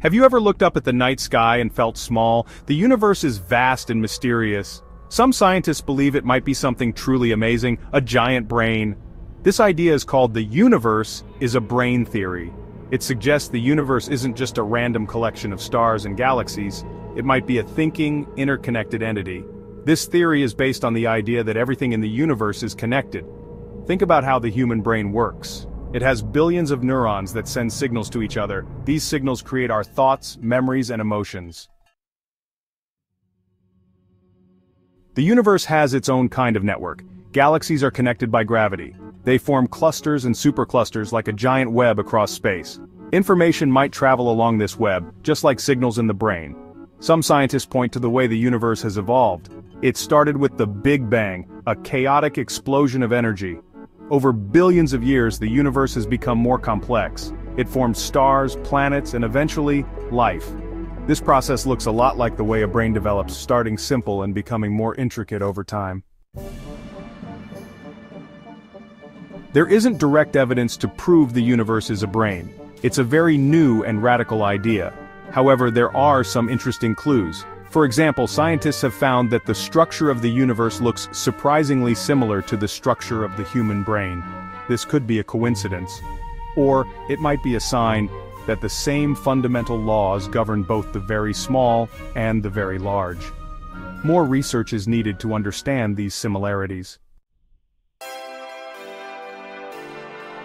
Have you ever looked up at the night sky and felt small? The universe is vast and mysterious. Some scientists believe it might be something truly amazing, a giant brain. This idea is called the universe is a brain theory. It suggests the universe isn't just a random collection of stars and galaxies, it might be a thinking, interconnected entity. This theory is based on the idea that everything in the universe is connected. Think about how the human brain works. It has billions of neurons that send signals to each other. These signals create our thoughts, memories, and emotions. The universe has its own kind of network. Galaxies are connected by gravity. They form clusters and superclusters like a giant web across space. Information might travel along this web, just like signals in the brain. Some scientists point to the way the universe has evolved. It started with the Big Bang, a chaotic explosion of energy. Over billions of years the universe has become more complex. It formed stars, planets, and eventually, life. This process looks a lot like the way a brain develops, starting simple and becoming more intricate over time. There isn't direct evidence to prove the universe is a brain. It's a very new and radical idea. However, there are some interesting clues. For example, scientists have found that the structure of the universe looks surprisingly similar to the structure of the human brain. This could be a coincidence. Or, it might be a sign that the same fundamental laws govern both the very small and the very large. More research is needed to understand these similarities.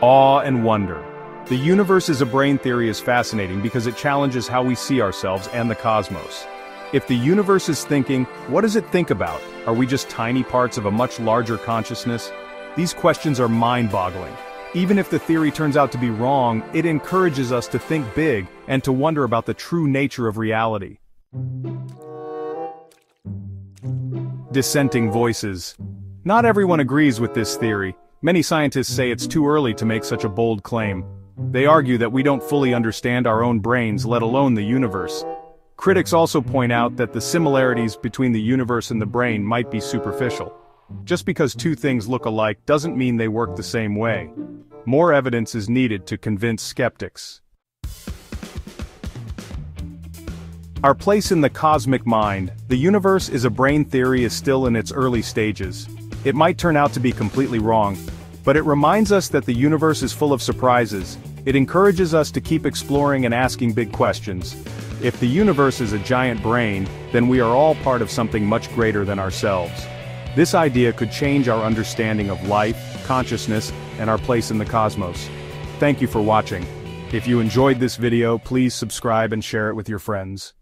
Awe and wonder. The universe as a brain theory is fascinating because it challenges how we see ourselves and the cosmos. If the universe is thinking, what does it think about? Are we just tiny parts of a much larger consciousness? These questions are mind-boggling. Even if the theory turns out to be wrong, it encourages us to think big and to wonder about the true nature of reality. Dissenting voices. Not everyone agrees with this theory. Many scientists say it's too early to make such a bold claim. They argue that we don't fully understand our own brains, let alone the universe. Critics also point out that the similarities between the universe and the brain might be superficial. Just because two things look alike doesn't mean they work the same way. More evidence is needed to convince skeptics. Our place in the cosmic mind, the universe is a brain theory is still in its early stages. It might turn out to be completely wrong, but it reminds us that the universe is full of surprises. It encourages us to keep exploring and asking big questions. If the universe is a giant brain, then we are all part of something much greater than ourselves. This idea could change our understanding of life, consciousness, and our place in the cosmos. Thank you for watching. If you enjoyed this video, please subscribe and share it with your friends.